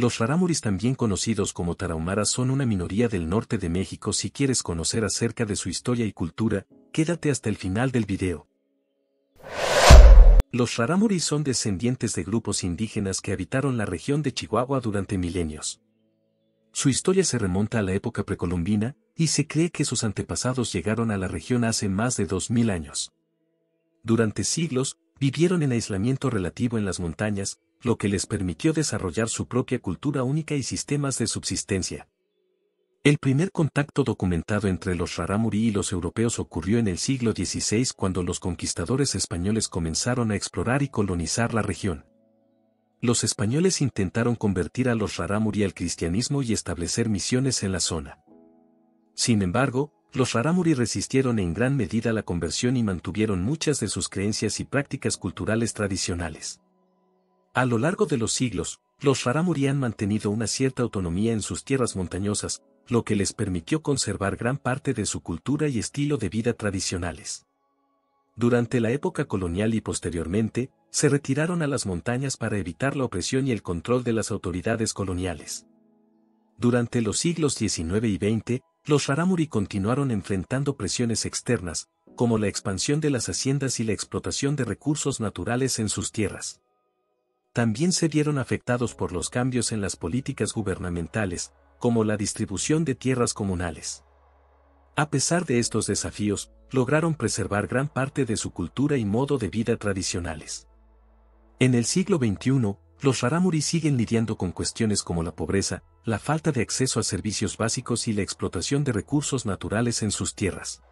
Los rarámuris también conocidos como tarahumaras son una minoría del norte de México si quieres conocer acerca de su historia y cultura, quédate hasta el final del video. Los rarámuris son descendientes de grupos indígenas que habitaron la región de Chihuahua durante milenios. Su historia se remonta a la época precolombina, y se cree que sus antepasados llegaron a la región hace más de 2000 años. Durante siglos, vivieron en aislamiento relativo en las montañas, lo que les permitió desarrollar su propia cultura única y sistemas de subsistencia. El primer contacto documentado entre los rarámuri y los europeos ocurrió en el siglo XVI cuando los conquistadores españoles comenzaron a explorar y colonizar la región. Los españoles intentaron convertir a los rarámuri al cristianismo y establecer misiones en la zona. Sin embargo, los rarámuri resistieron en gran medida la conversión y mantuvieron muchas de sus creencias y prácticas culturales tradicionales. A lo largo de los siglos, los rarámuri han mantenido una cierta autonomía en sus tierras montañosas, lo que les permitió conservar gran parte de su cultura y estilo de vida tradicionales. Durante la época colonial y posteriormente, se retiraron a las montañas para evitar la opresión y el control de las autoridades coloniales. Durante los siglos XIX y XX, los rarámuri continuaron enfrentando presiones externas, como la expansión de las haciendas y la explotación de recursos naturales en sus tierras también se vieron afectados por los cambios en las políticas gubernamentales, como la distribución de tierras comunales. A pesar de estos desafíos, lograron preservar gran parte de su cultura y modo de vida tradicionales. En el siglo XXI, los rarámuri siguen lidiando con cuestiones como la pobreza, la falta de acceso a servicios básicos y la explotación de recursos naturales en sus tierras.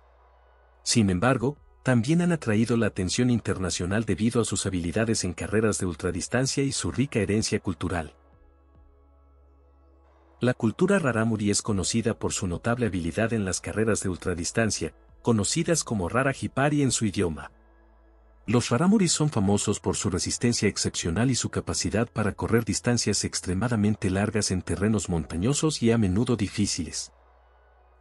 Sin embargo, también han atraído la atención internacional debido a sus habilidades en carreras de ultradistancia y su rica herencia cultural. La cultura rarámuri es conocida por su notable habilidad en las carreras de ultradistancia, conocidas como rara hipari en su idioma. Los rarámuris son famosos por su resistencia excepcional y su capacidad para correr distancias extremadamente largas en terrenos montañosos y a menudo difíciles.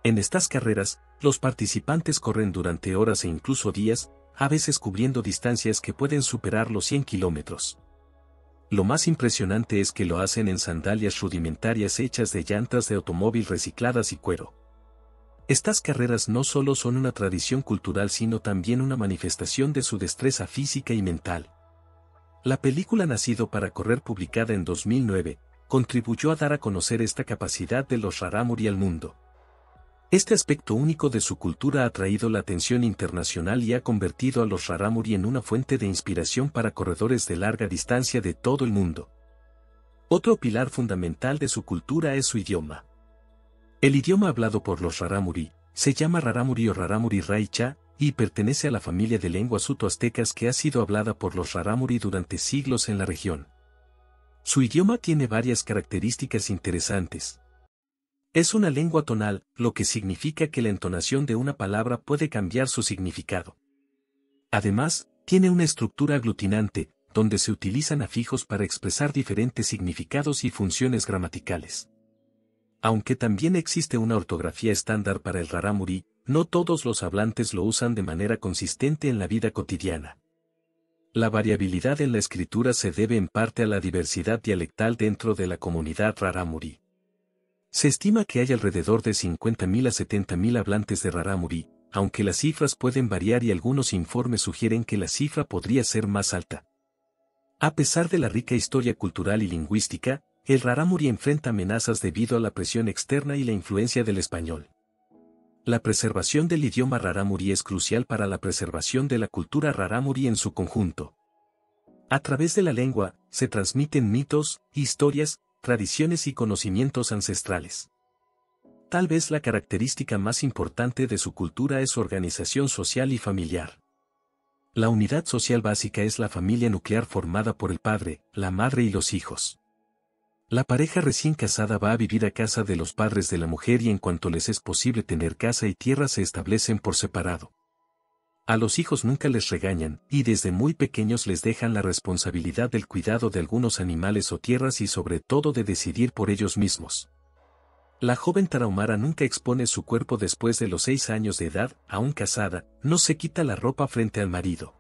En estas carreras, los participantes corren durante horas e incluso días, a veces cubriendo distancias que pueden superar los 100 kilómetros. Lo más impresionante es que lo hacen en sandalias rudimentarias hechas de llantas de automóvil recicladas y cuero. Estas carreras no solo son una tradición cultural sino también una manifestación de su destreza física y mental. La película Nacido para Correr publicada en 2009, contribuyó a dar a conocer esta capacidad de los rarámuri al mundo. Este aspecto único de su cultura ha atraído la atención internacional y ha convertido a los rarámuri en una fuente de inspiración para corredores de larga distancia de todo el mundo. Otro pilar fundamental de su cultura es su idioma. El idioma hablado por los rarámuri, se llama rarámuri o rarámuri raicha, y pertenece a la familia de lenguas uto-aztecas que ha sido hablada por los rarámuri durante siglos en la región. Su idioma tiene varias características interesantes, es una lengua tonal, lo que significa que la entonación de una palabra puede cambiar su significado. Además, tiene una estructura aglutinante, donde se utilizan afijos para expresar diferentes significados y funciones gramaticales. Aunque también existe una ortografía estándar para el rarámuri, no todos los hablantes lo usan de manera consistente en la vida cotidiana. La variabilidad en la escritura se debe en parte a la diversidad dialectal dentro de la comunidad rarámuri. Se estima que hay alrededor de 50.000 a 70.000 hablantes de rarámuri, aunque las cifras pueden variar y algunos informes sugieren que la cifra podría ser más alta. A pesar de la rica historia cultural y lingüística, el rarámuri enfrenta amenazas debido a la presión externa y la influencia del español. La preservación del idioma rarámuri es crucial para la preservación de la cultura rarámuri en su conjunto. A través de la lengua, se transmiten mitos, historias, tradiciones y conocimientos ancestrales. Tal vez la característica más importante de su cultura es su organización social y familiar. La unidad social básica es la familia nuclear formada por el padre, la madre y los hijos. La pareja recién casada va a vivir a casa de los padres de la mujer y en cuanto les es posible tener casa y tierra se establecen por separado. A los hijos nunca les regañan, y desde muy pequeños les dejan la responsabilidad del cuidado de algunos animales o tierras y sobre todo de decidir por ellos mismos. La joven tarahumara nunca expone su cuerpo después de los seis años de edad, aún casada, no se quita la ropa frente al marido.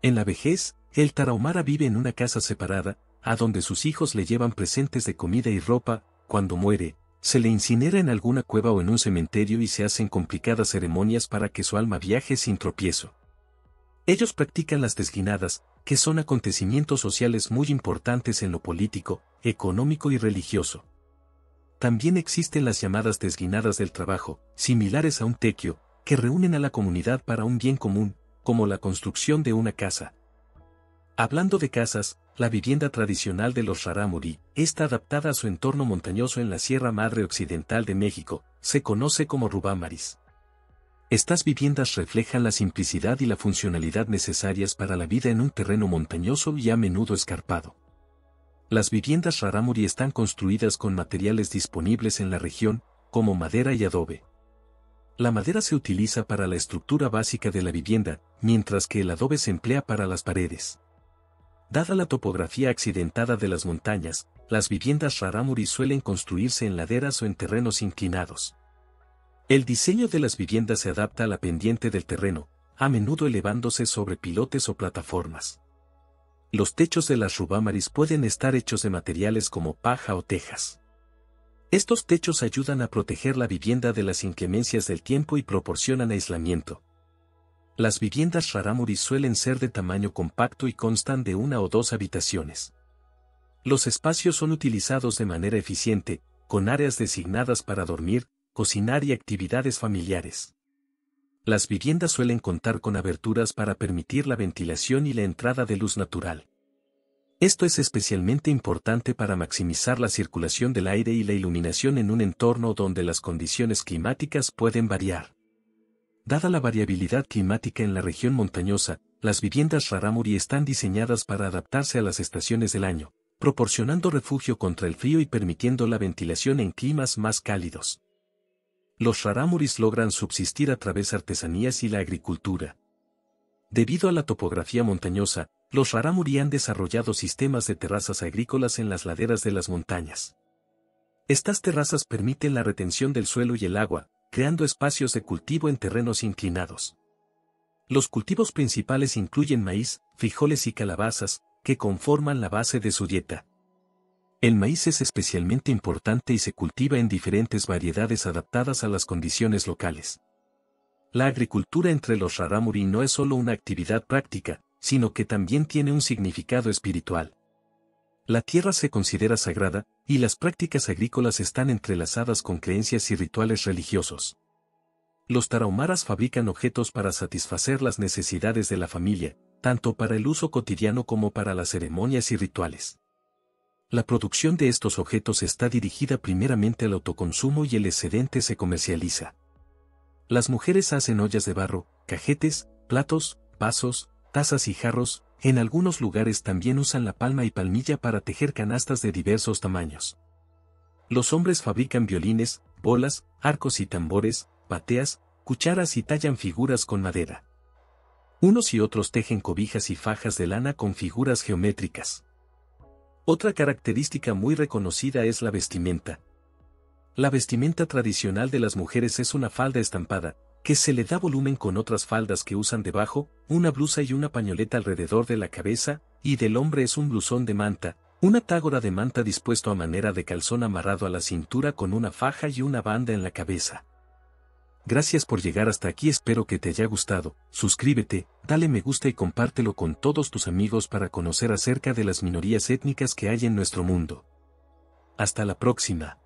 En la vejez, el tarahumara vive en una casa separada, a donde sus hijos le llevan presentes de comida y ropa, cuando muere, se le incinera en alguna cueva o en un cementerio y se hacen complicadas ceremonias para que su alma viaje sin tropiezo. Ellos practican las desguinadas, que son acontecimientos sociales muy importantes en lo político, económico y religioso. También existen las llamadas desguinadas del trabajo, similares a un tequio, que reúnen a la comunidad para un bien común, como la construcción de una casa. Hablando de casas, la vivienda tradicional de los Rarámuri está adaptada a su entorno montañoso en la Sierra Madre Occidental de México, se conoce como Rubámaris. Estas viviendas reflejan la simplicidad y la funcionalidad necesarias para la vida en un terreno montañoso y a menudo escarpado. Las viviendas Rarámuri están construidas con materiales disponibles en la región, como madera y adobe. La madera se utiliza para la estructura básica de la vivienda, mientras que el adobe se emplea para las paredes. Dada la topografía accidentada de las montañas, las viviendas rarámuri suelen construirse en laderas o en terrenos inclinados. El diseño de las viviendas se adapta a la pendiente del terreno, a menudo elevándose sobre pilotes o plataformas. Los techos de las rubámaris pueden estar hechos de materiales como paja o tejas. Estos techos ayudan a proteger la vivienda de las inclemencias del tiempo y proporcionan aislamiento. Las viviendas rarámuri suelen ser de tamaño compacto y constan de una o dos habitaciones. Los espacios son utilizados de manera eficiente, con áreas designadas para dormir, cocinar y actividades familiares. Las viviendas suelen contar con aberturas para permitir la ventilación y la entrada de luz natural. Esto es especialmente importante para maximizar la circulación del aire y la iluminación en un entorno donde las condiciones climáticas pueden variar. Dada la variabilidad climática en la región montañosa, las viviendas Raramuri están diseñadas para adaptarse a las estaciones del año, proporcionando refugio contra el frío y permitiendo la ventilación en climas más cálidos. Los Raramuris logran subsistir a través de artesanías y la agricultura. Debido a la topografía montañosa, los rarámuri han desarrollado sistemas de terrazas agrícolas en las laderas de las montañas. Estas terrazas permiten la retención del suelo y el agua, creando espacios de cultivo en terrenos inclinados. Los cultivos principales incluyen maíz, frijoles y calabazas, que conforman la base de su dieta. El maíz es especialmente importante y se cultiva en diferentes variedades adaptadas a las condiciones locales. La agricultura entre los rarámuri no es solo una actividad práctica, sino que también tiene un significado espiritual. La tierra se considera sagrada, y las prácticas agrícolas están entrelazadas con creencias y rituales religiosos. Los tarahumaras fabrican objetos para satisfacer las necesidades de la familia, tanto para el uso cotidiano como para las ceremonias y rituales. La producción de estos objetos está dirigida primeramente al autoconsumo y el excedente se comercializa. Las mujeres hacen ollas de barro, cajetes, platos, vasos, tazas y jarros, en algunos lugares también usan la palma y palmilla para tejer canastas de diversos tamaños. Los hombres fabrican violines, bolas, arcos y tambores, bateas, cucharas y tallan figuras con madera. Unos y otros tejen cobijas y fajas de lana con figuras geométricas. Otra característica muy reconocida es la vestimenta. La vestimenta tradicional de las mujeres es una falda estampada, que se le da volumen con otras faldas que usan debajo, una blusa y una pañoleta alrededor de la cabeza, y del hombre es un blusón de manta, una tágora de manta dispuesto a manera de calzón amarrado a la cintura con una faja y una banda en la cabeza. Gracias por llegar hasta aquí espero que te haya gustado, suscríbete, dale me gusta y compártelo con todos tus amigos para conocer acerca de las minorías étnicas que hay en nuestro mundo. Hasta la próxima.